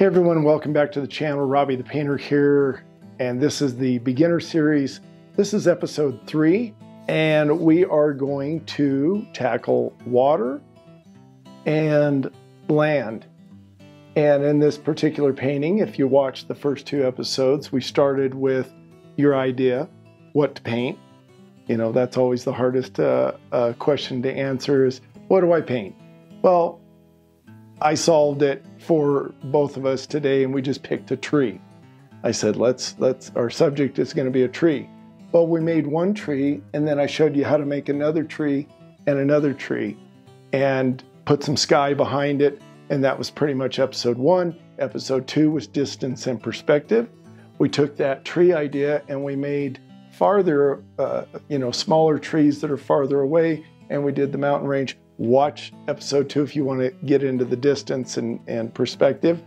Hey everyone, welcome back to the channel. Robbie the Painter here, and this is the beginner series. This is episode three, and we are going to tackle water and land. And in this particular painting, if you watch the first two episodes, we started with your idea, what to paint. You know, that's always the hardest uh, uh, question to answer is, what do I paint? Well, I solved it for both of us today and we just picked a tree. I said, let's, let's, our subject is going to be a tree. Well, we made one tree and then I showed you how to make another tree and another tree and put some sky behind it. And that was pretty much episode one. Episode two was distance and perspective. We took that tree idea and we made farther, uh, you know, smaller trees that are farther away. And we did the mountain range watch episode two if you want to get into the distance and, and perspective.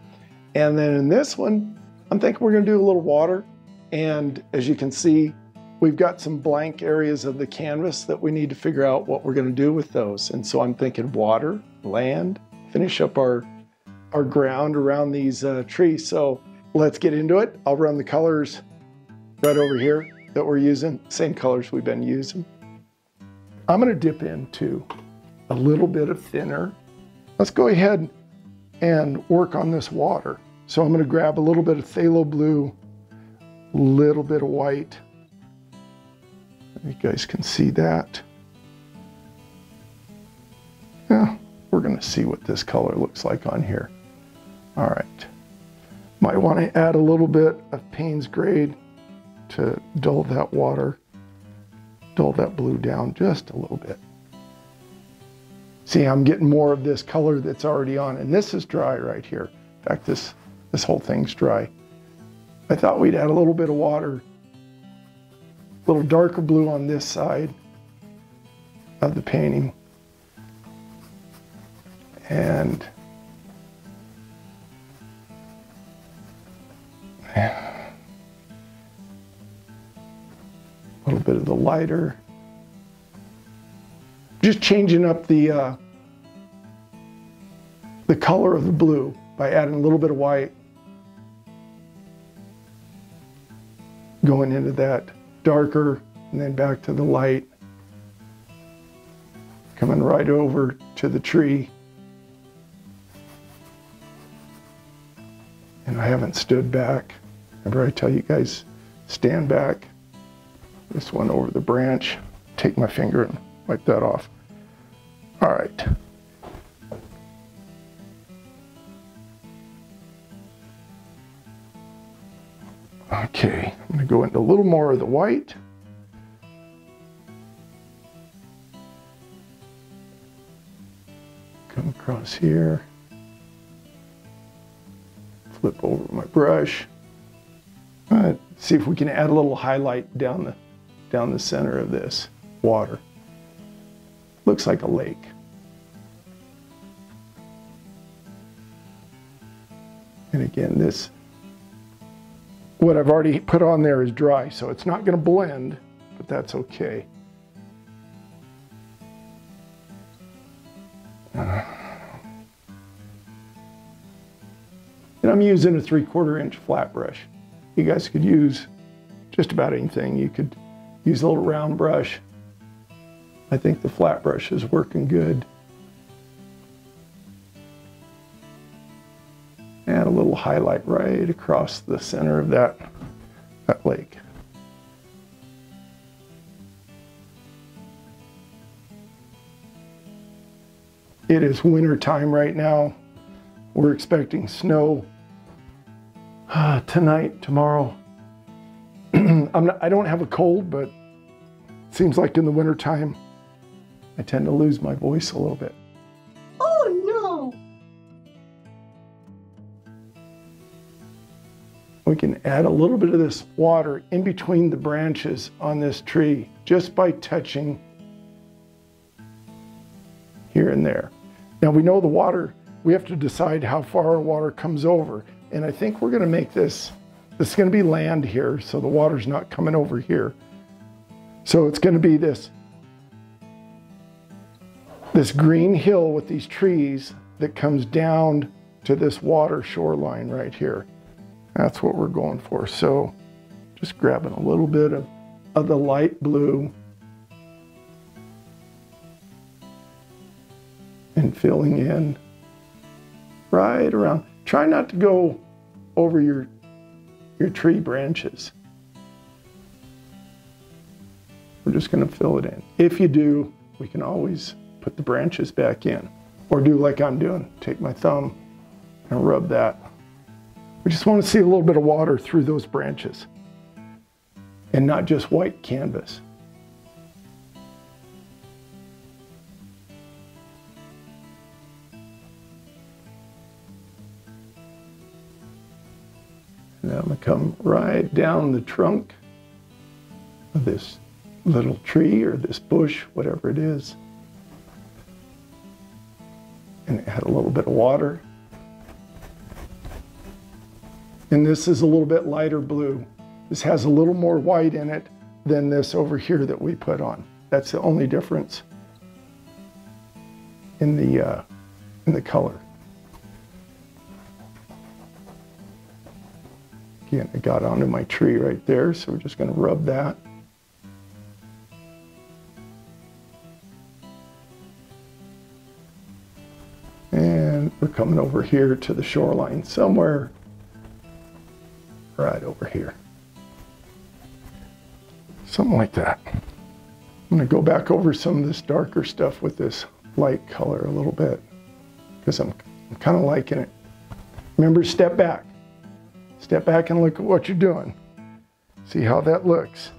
And then in this one, I'm thinking we're going to do a little water. And as you can see, we've got some blank areas of the canvas that we need to figure out what we're going to do with those. And so I'm thinking water, land, finish up our, our ground around these uh, trees. So let's get into it. I'll run the colors right over here that we're using, same colors we've been using. I'm going to dip into a little bit of thinner. Let's go ahead and work on this water. So I'm gonna grab a little bit of phthalo blue, a little bit of white. You guys can see that. Yeah, we're gonna see what this color looks like on here. All right. Might wanna add a little bit of Payne's gray to dull that water, dull that blue down just a little bit. See, I'm getting more of this color that's already on, and this is dry right here. In fact, this, this whole thing's dry. I thought we'd add a little bit of water, a little darker blue on this side of the painting. And a little bit of the lighter just changing up the, uh, the color of the blue by adding a little bit of white. Going into that darker and then back to the light. Coming right over to the tree. And I haven't stood back. Remember I tell you guys, stand back. This one over the branch. Take my finger and wipe that off. All right. Okay, I'm gonna go into a little more of the white. Come across here. Flip over my brush. Right, see if we can add a little highlight down the down the center of this water. Looks like a lake. And again, this, what I've already put on there is dry, so it's not going to blend, but that's okay. And I'm using a three quarter inch flat brush. You guys could use just about anything. You could use a little round brush, I think the flat brush is working good. And a little highlight right across the center of that, that lake. It is winter time right now. We're expecting snow uh, tonight, tomorrow. I'm not, I don't have a cold, but it seems like in the winter time, I tend to lose my voice a little bit. Oh no! We can add a little bit of this water in between the branches on this tree just by touching here and there. Now we know the water, we have to decide how far our water comes over. And I think we're gonna make this, this is gonna be land here, so the water's not coming over here. So it's gonna be this this green hill with these trees that comes down to this water shoreline right here. That's what we're going for. So just grabbing a little bit of, of the light blue and filling in right around. Try not to go over your, your tree branches. We're just going to fill it in. If you do, we can always put the branches back in or do like I'm doing. Take my thumb and rub that. We just want to see a little bit of water through those branches and not just white canvas. And I'm to come right down the trunk of this little tree or this bush, whatever it is. And add a little bit of water. And this is a little bit lighter blue. This has a little more white in it than this over here that we put on. That's the only difference in the, uh, in the color. Again, I got onto my tree right there, so we're just going to rub that. We're coming over here to the shoreline somewhere right over here. Something like that. I'm gonna go back over some of this darker stuff with this light color a little bit because I'm, I'm kind of liking it. Remember, step back. Step back and look at what you're doing. See how that looks.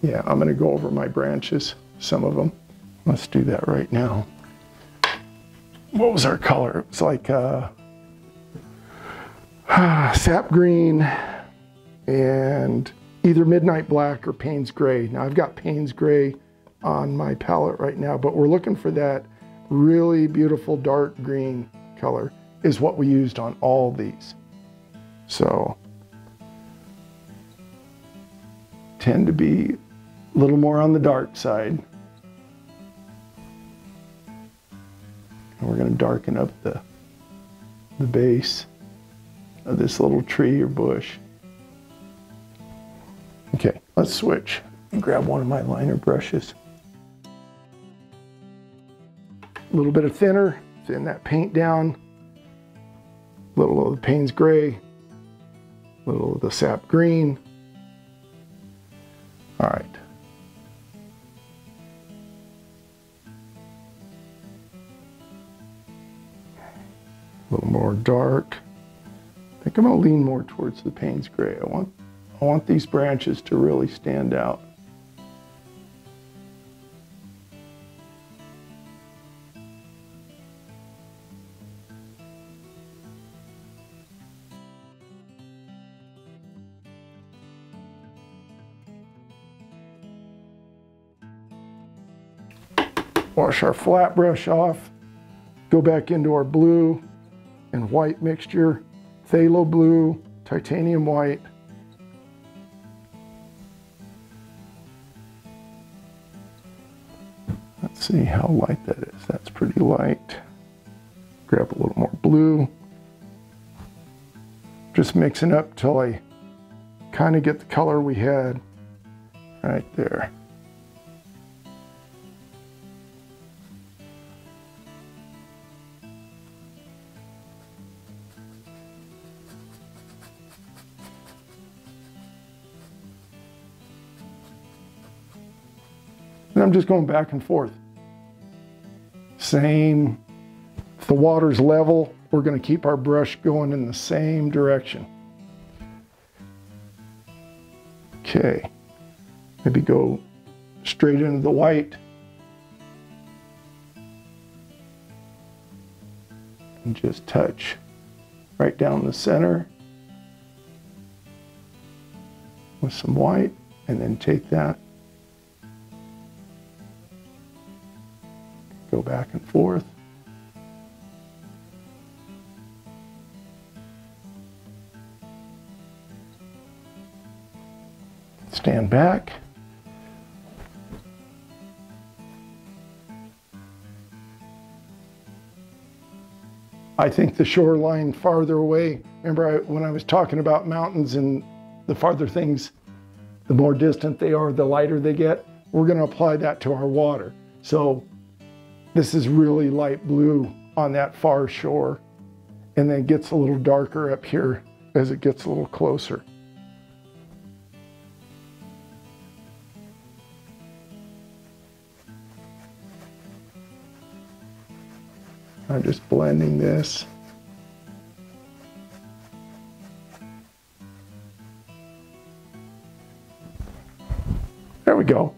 Yeah, I'm gonna go over my branches, some of them. Let's do that right now. What was our color? It was like uh, sap green and either midnight black or Payne's gray. Now I've got Payne's gray on my palette right now, but we're looking for that really beautiful dark green color is what we used on all these. So tend to be a little more on the dark side. And we're going to darken up the, the base of this little tree or bush. Okay, let's switch and grab one of my liner brushes. A little bit of thinner, thin that paint down. A little of the Payne's gray, a little of the sap green. All right. More dark. I think I'm gonna lean more towards the Payne's gray. I want I want these branches to really stand out. Wash our flat brush off, go back into our blue and white mixture, phthalo blue, titanium white, Let's see how light that is. That's pretty light. Grab a little more blue. Just mixing up till I kind of get the color we had right there. I'm just going back and forth. Same, if the water's level, we're gonna keep our brush going in the same direction. Okay, maybe go straight into the white. And just touch right down the center with some white and then take that go back and forth. Stand back. I think the shoreline farther away, remember I, when I was talking about mountains and the farther things, the more distant they are, the lighter they get. We're going to apply that to our water. So this is really light blue on that far shore and then gets a little darker up here as it gets a little closer. I'm just blending this. There we go.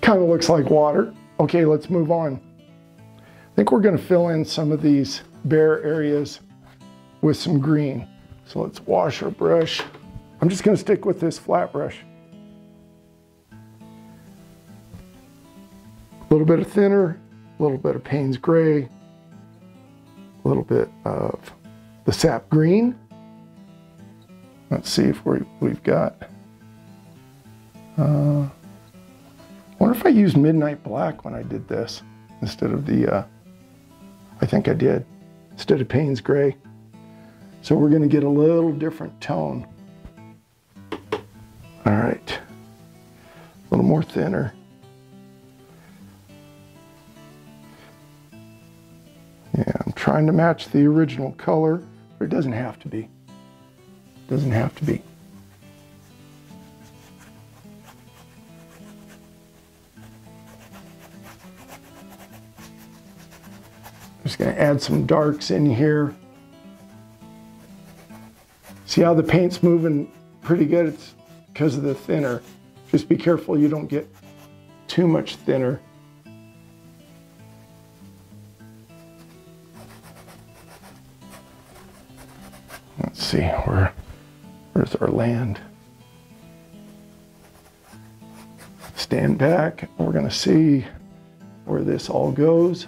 Kind of looks like water. Okay, let's move on. I think we're going to fill in some of these bare areas with some green. So let's wash our brush. I'm just going to stick with this flat brush. A little bit of thinner, a little bit of Payne's Gray, a little bit of the sap green. Let's see if we, we've got, uh, wonder if I used midnight black when I did this instead of the, uh, I think I did, instead of Payne's gray. So we're gonna get a little different tone. All right, a little more thinner. Yeah, I'm trying to match the original color, but it doesn't have to be. It doesn't have to be. Just gonna add some darks in here. See how the paint's moving pretty good? It's because of the thinner. Just be careful you don't get too much thinner. Let's see, where, where's our land? Stand back, we're gonna see where this all goes.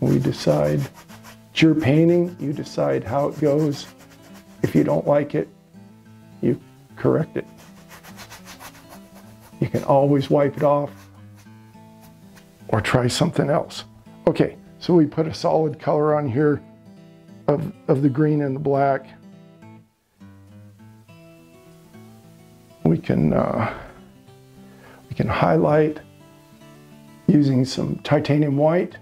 We decide, it's your painting, you decide how it goes. If you don't like it, you correct it. You can always wipe it off or try something else. Okay, so we put a solid color on here of, of the green and the black. We can, uh, we can highlight using some titanium white.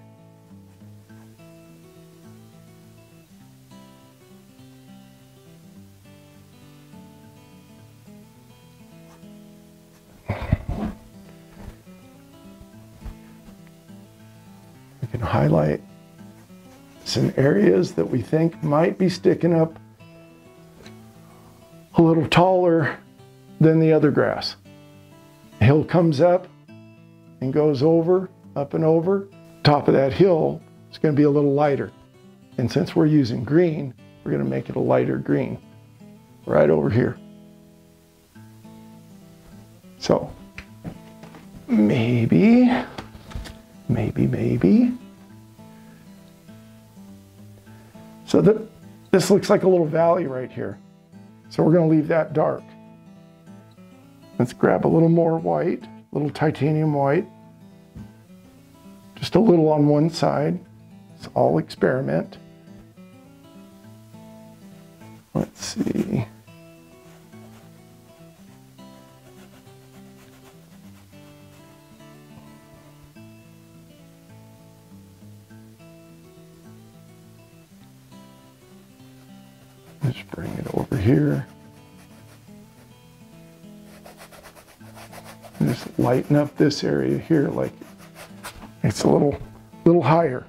Some areas that we think might be sticking up a little taller than the other grass. hill comes up and goes over, up and over. Top of that hill is going to be a little lighter. And since we're using green, we're going to make it a lighter green right over here. So maybe, maybe, maybe So the, this looks like a little valley right here. So we're gonna leave that dark. Let's grab a little more white, a little titanium white. Just a little on one side. It's all experiment. Let's see. Lighten up this area here like it's a little, little higher.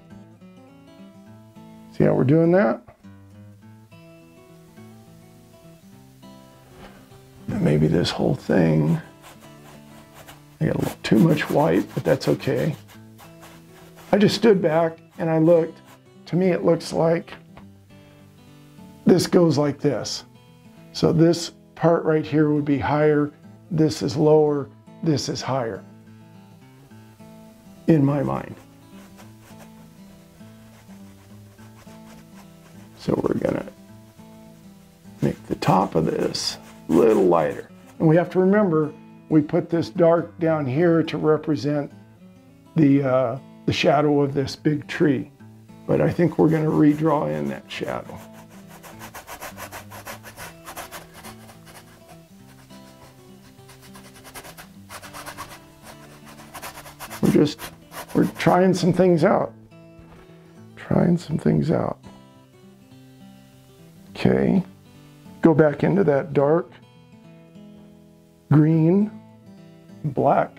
See how we're doing that? And maybe this whole thing, I got a little too much white, but that's okay. I just stood back and I looked. To me, it looks like this goes like this. So this part right here would be higher, this is lower, this is higher, in my mind. So we're gonna make the top of this a little lighter. And we have to remember, we put this dark down here to represent the, uh, the shadow of this big tree. but I think we're gonna redraw in that shadow. Trying some things out. Trying some things out. Okay, go back into that dark green, black.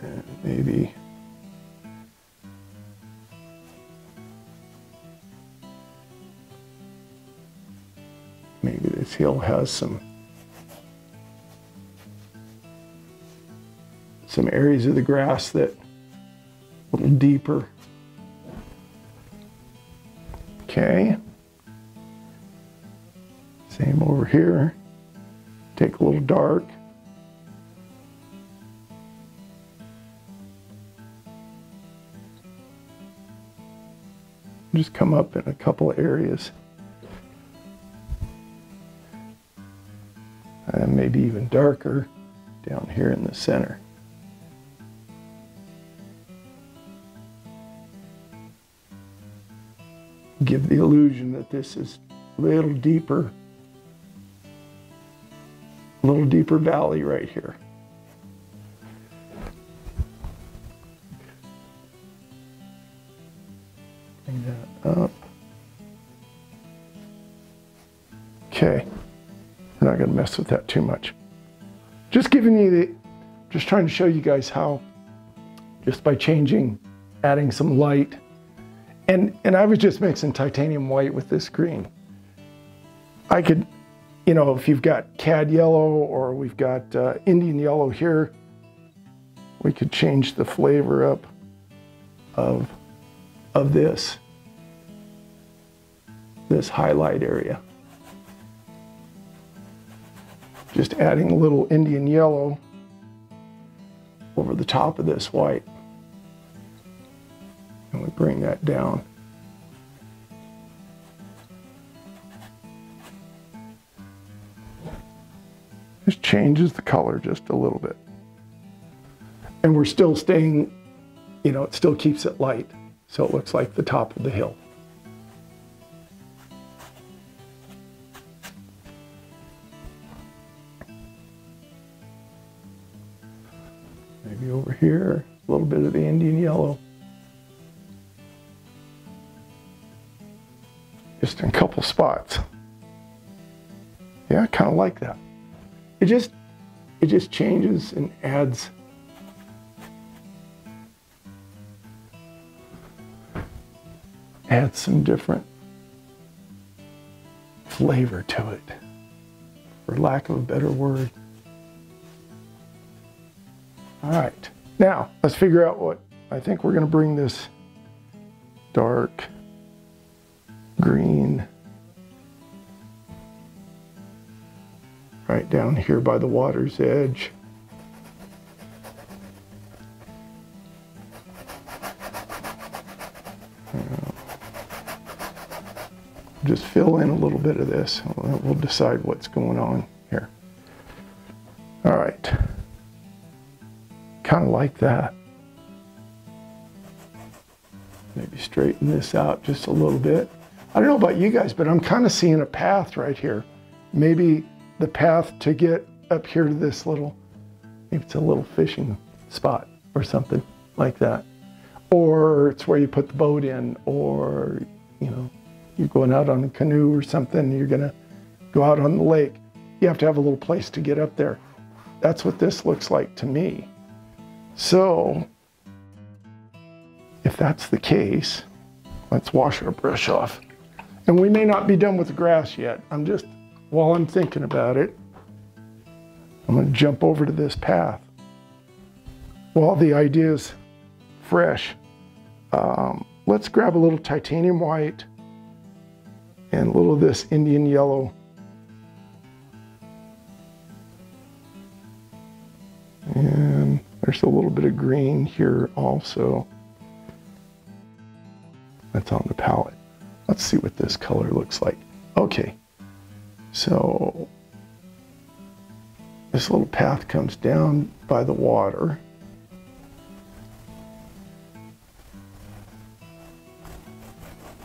And maybe maybe this hill has some some areas of the grass that a little deeper. Okay. Same over here. Take a little dark. Just come up in a couple areas. And maybe even darker down here in the center. Give the illusion that this is a little deeper, a little deeper valley right here. Bring that up. Okay, we're not going to mess with that too much. Just giving you the, just trying to show you guys how, just by changing, adding some light, and, and I was just mixing titanium white with this green. I could, you know, if you've got cad yellow or we've got uh, Indian yellow here, we could change the flavor up of, of this, this highlight area. Just adding a little Indian yellow over the top of this white. And we bring that down. This changes the color just a little bit. And we're still staying, you know, it still keeps it light. So it looks like the top of the hill. Maybe over here, a little bit of the Indian yellow. Just in a couple spots. Yeah, I kind of like that. It just, it just changes and adds adds some different flavor to it, for lack of a better word. All right, now let's figure out what, I think we're gonna bring this dark green right down here by the water's edge. Just fill in a little bit of this. We'll decide what's going on here. All right. Kind of like that. Maybe straighten this out just a little bit. I don't know about you guys, but I'm kind of seeing a path right here. Maybe the path to get up here to this little, maybe it's a little fishing spot or something like that. Or it's where you put the boat in, or, you know, you're going out on a canoe or something, you're gonna go out on the lake. You have to have a little place to get up there. That's what this looks like to me. So, if that's the case, let's wash our brush off. And we may not be done with the grass yet. I'm just, while I'm thinking about it, I'm gonna jump over to this path. While the idea is fresh, um, let's grab a little titanium white and a little of this Indian yellow. And there's a little bit of green here also. That's on the palette. Let's see what this color looks like. Okay, so this little path comes down by the water.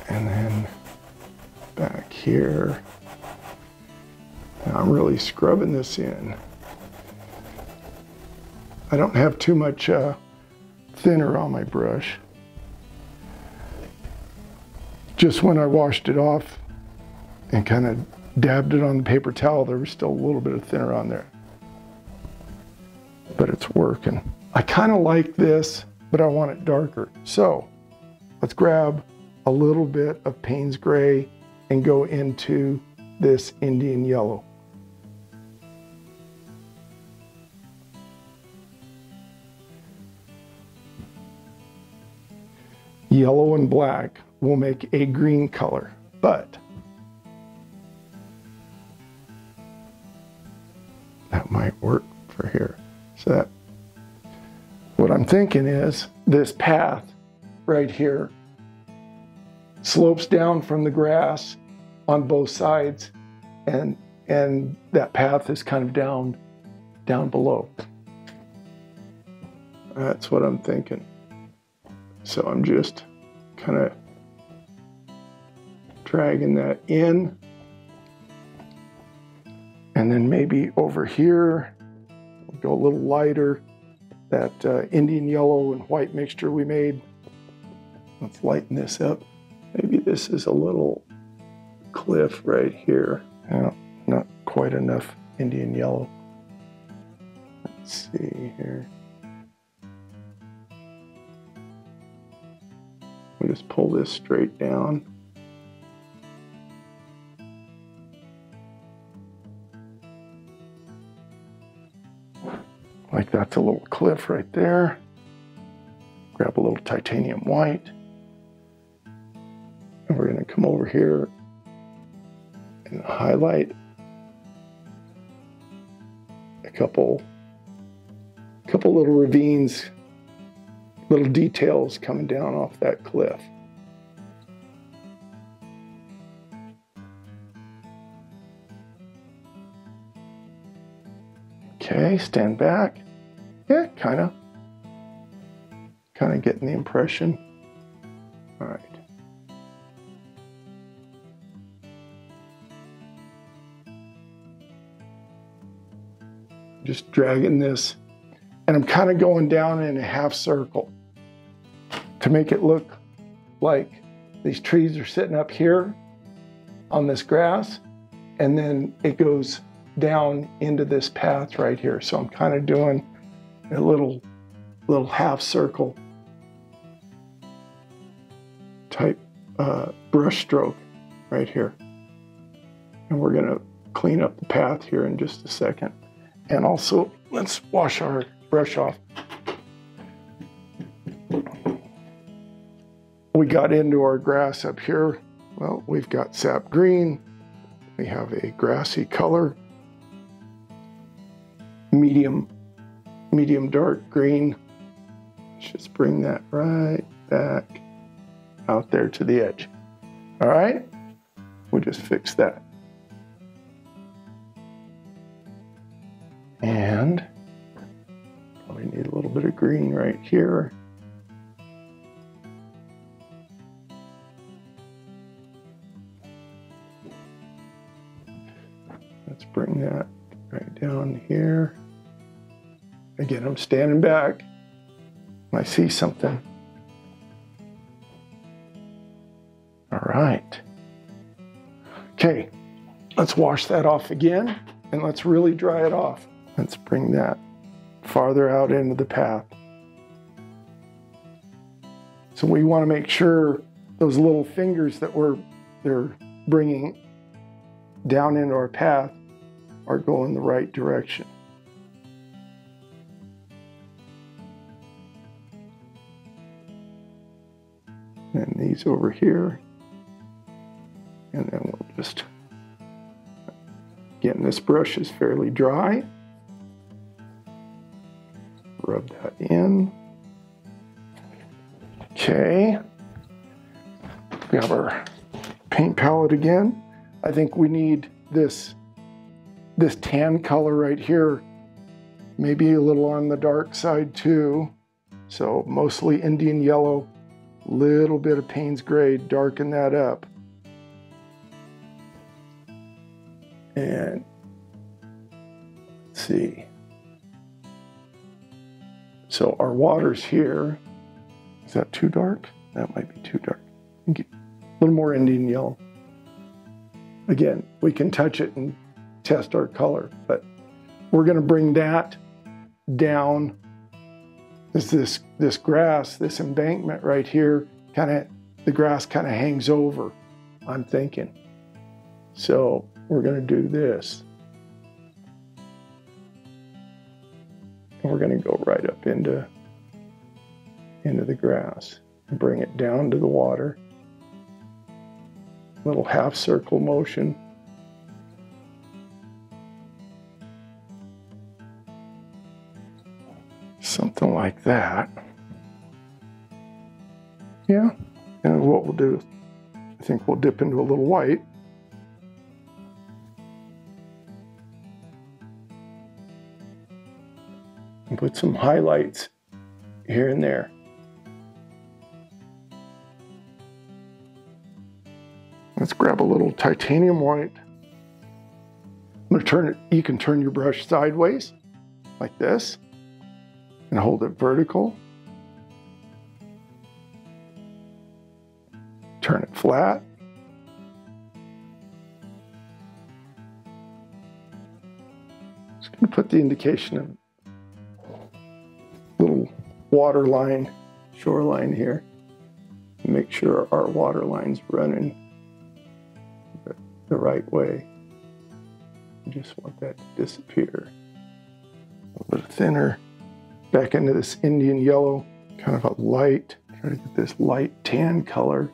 And then back here, Now I'm really scrubbing this in. I don't have too much uh, thinner on my brush. Just when I washed it off and kind of dabbed it on the paper towel, there was still a little bit of thinner on there. But it's working. I kind of like this, but I want it darker. So let's grab a little bit of Payne's Gray and go into this Indian Yellow. Yellow and black will make a green color, but that might work for here. So that, what I'm thinking is this path right here slopes down from the grass on both sides and and that path is kind of down down below. That's what I'm thinking. So I'm just kind of dragging that in. And then maybe over here, we'll go a little lighter. That uh, Indian yellow and white mixture we made. Let's lighten this up. Maybe this is a little cliff right here. Yeah, not quite enough Indian yellow. Let's see here. Just pull this straight down. Like that's a little cliff right there. Grab a little titanium white. And we're gonna come over here and highlight a couple, couple little ravines little details coming down off that cliff. Okay, stand back. Yeah, kind of. Kind of getting the impression. All right. Just dragging this, and I'm kind of going down in a half circle to make it look like these trees are sitting up here on this grass and then it goes down into this path right here. So I'm kind of doing a little, little half circle type uh, brush stroke right here. And we're gonna clean up the path here in just a second. And also, let's wash our brush off. We got into our grass up here, well, we've got sap green, we have a grassy color, medium, medium dark green. Just bring that right back out there to the edge. All right, we'll just fix that. And probably need a little bit of green right here. Bring that right down here. Again, I'm standing back. I see something. All right. Okay, let's wash that off again and let's really dry it off. Let's bring that farther out into the path. So we want to make sure those little fingers that we're they're bringing down into our path are going the right direction. And these over here. And then we'll just, again, this brush is fairly dry. Rub that in. Okay. We have our paint palette again. I think we need this this tan color right here, maybe a little on the dark side too. So mostly Indian yellow, little bit of Payne's gray, darken that up. And see. So our water's here. Is that too dark? That might be too dark. A little more Indian yellow. Again, we can touch it and test our color, but we're going to bring that down. This this this grass, this embankment right here, kind of the grass kind of hangs over. I'm thinking. So we're going to do this. And we're going to go right up into into the grass and bring it down to the water. Little half circle motion. Something like that. Yeah. And what we'll do, I think we'll dip into a little white. And put some highlights here and there. Let's grab a little titanium white. I'm gonna turn it, you can turn your brush sideways like this and hold it vertical. Turn it flat. Just gonna put the indication of little water line, shoreline here. Make sure our water line's running the right way. Just want that to disappear. A little thinner. Back into this Indian yellow, kind of a light. Try to get this light tan color.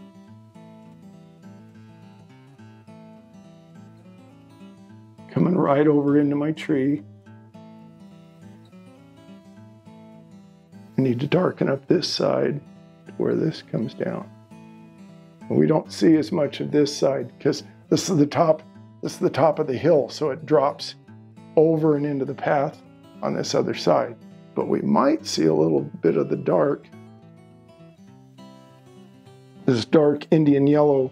Coming right over into my tree. I need to darken up this side to where this comes down. And we don't see as much of this side because this is the top, this is the top of the hill, so it drops over and into the path on this other side. But we might see a little bit of the dark, this dark Indian yellow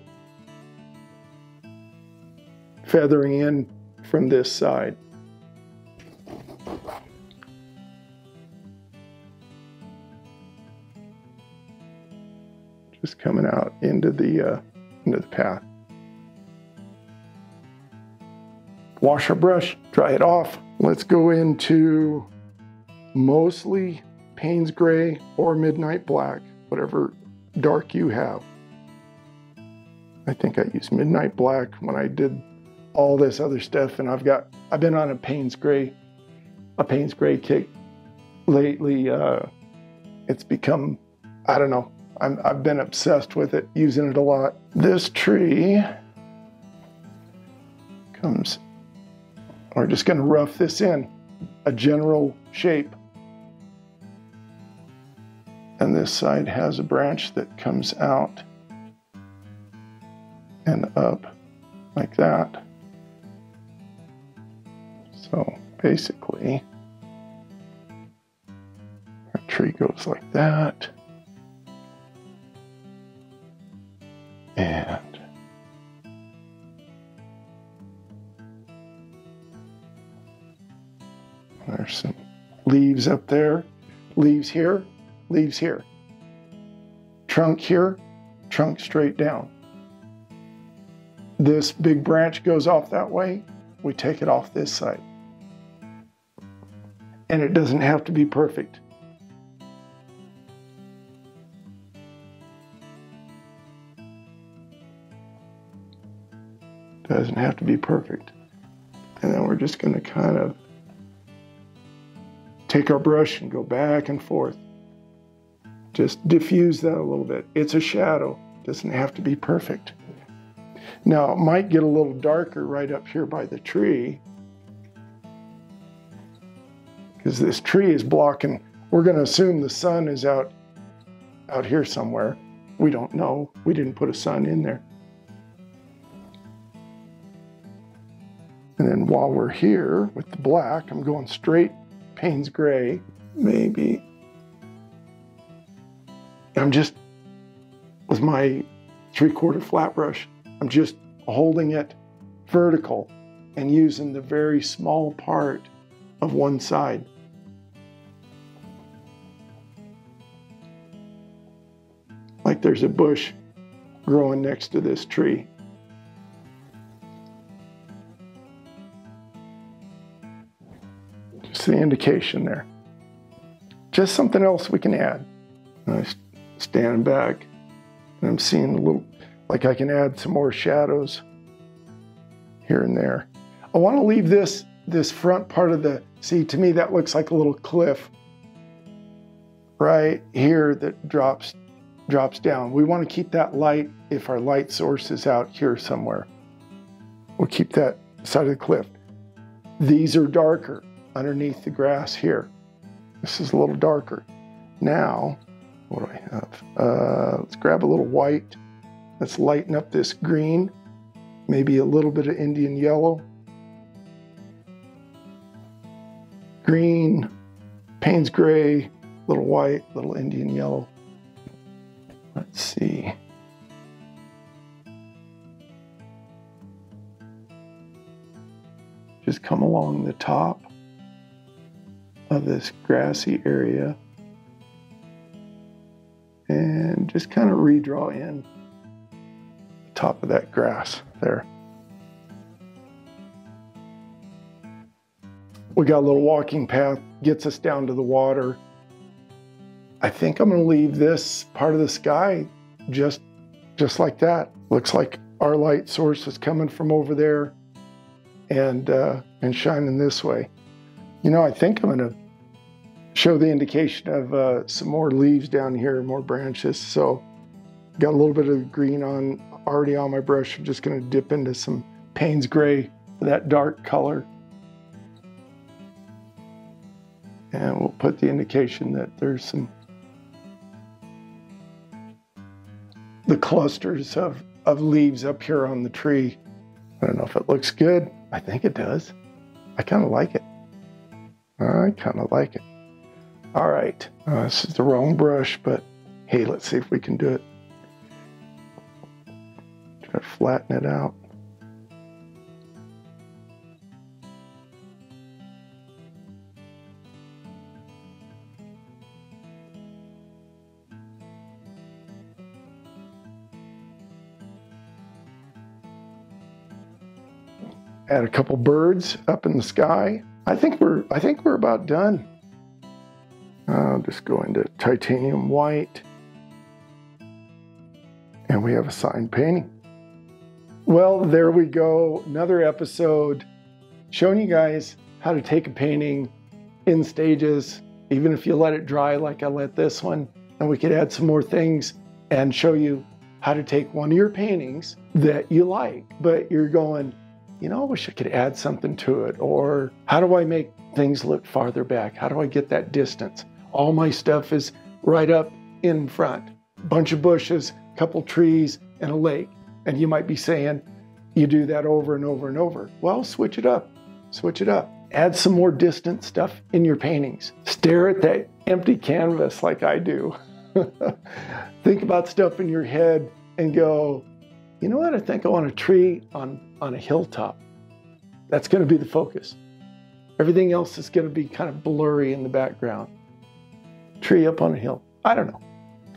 feathering in from this side. Just coming out into the uh, into the path. wash our brush, dry it off. Let's go into mostly Payne's Gray or Midnight Black, whatever dark you have. I think I used Midnight Black when I did all this other stuff, and I've got I've been on a Payne's Gray, a Payne's Gray kick lately. Uh, it's become I don't know. I'm, I've been obsessed with it, using it a lot. This tree comes we're just going to rough this in, a general shape. And this side has a branch that comes out and up like that. So basically, our tree goes like that. And There's some leaves up there, leaves here, leaves here. Trunk here, trunk straight down. This big branch goes off that way, we take it off this side. And it doesn't have to be perfect. Doesn't have to be perfect. And then we're just going to kind of take our brush and go back and forth. Just diffuse that a little bit. It's a shadow, doesn't have to be perfect. Now, it might get a little darker right up here by the tree because this tree is blocking. We're going to assume the sun is out out here somewhere. We don't know. We didn't put a sun in there. And then while we're here with the black, I'm going straight Payne's Gray, maybe. I'm just, with my three quarter flat brush, I'm just holding it vertical and using the very small part of one side. Like there's a bush growing next to this tree. Just the indication there. Just something else we can add. I stand back and I'm seeing a little, like I can add some more shadows here and there. I want to leave this, this front part of the, see to me that looks like a little cliff right here that drops, drops down. We want to keep that light if our light source is out here somewhere. We'll keep that side of the cliff. These are darker underneath the grass here. This is a little darker. Now, what do I have? Uh, let's grab a little white. Let's lighten up this green. Maybe a little bit of Indian yellow. Green, Payne's gray, little white, little Indian yellow. Let's see. Just come along the top of this grassy area and just kind of redraw in the top of that grass there. We got a little walking path, gets us down to the water. I think I'm gonna leave this part of the sky just, just like that. Looks like our light source is coming from over there and, uh, and shining this way. You know, I think I'm gonna show the indication of uh, some more leaves down here, more branches. So got a little bit of green on already on my brush. I'm just gonna dip into some Payne's gray that dark color. And we'll put the indication that there's some the clusters of, of leaves up here on the tree. I don't know if it looks good. I think it does. I kind of like it. I kind of like it. All right, uh, this is the wrong brush, but hey, let's see if we can do it. Try to flatten it out. Add a couple birds up in the sky. I think we're I think we're about done. I'll just go into titanium white. And we have a sign painting. Well, there we go. Another episode showing you guys how to take a painting in stages, even if you let it dry like I let this one. And we could add some more things and show you how to take one of your paintings that you like, but you're going, you know, I wish I could add something to it. Or how do I make things look farther back? How do I get that distance? All my stuff is right up in front. Bunch of bushes, couple trees, and a lake. And you might be saying, you do that over and over and over. Well, switch it up. Switch it up. Add some more distant stuff in your paintings. Stare at that empty canvas like I do. think about stuff in your head and go, you know what? I think I want a tree on, on a hilltop. That's going to be the focus. Everything else is going to be kind of blurry in the background tree up on a hill. I don't know.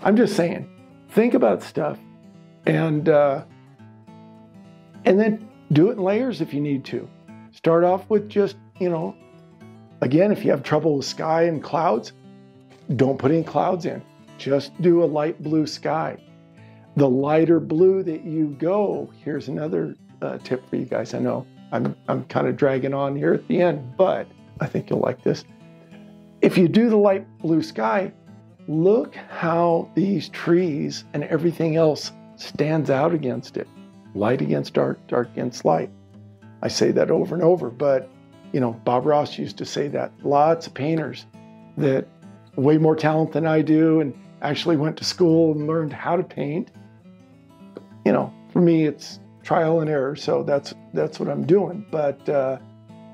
I'm just saying, think about stuff and uh, and then do it in layers if you need to. Start off with just, you know, again, if you have trouble with sky and clouds, don't put any clouds in. Just do a light blue sky. The lighter blue that you go, here's another uh, tip for you guys. I know I'm, I'm kind of dragging on here at the end, but I think you'll like this. If you do the light blue sky, look how these trees and everything else stands out against it. Light against dark, dark against light. I say that over and over, but you know, Bob Ross used to say that. Lots of painters that way more talent than I do and actually went to school and learned how to paint. You know, for me it's trial and error, so that's that's what I'm doing. But uh,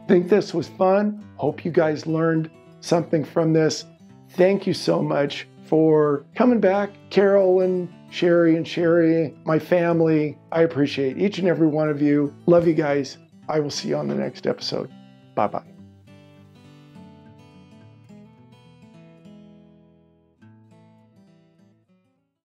think this was fun. Hope you guys learned something from this. Thank you so much for coming back, Carol and Sherry and Sherry, my family. I appreciate each and every one of you. Love you guys. I will see you on the next episode. Bye bye.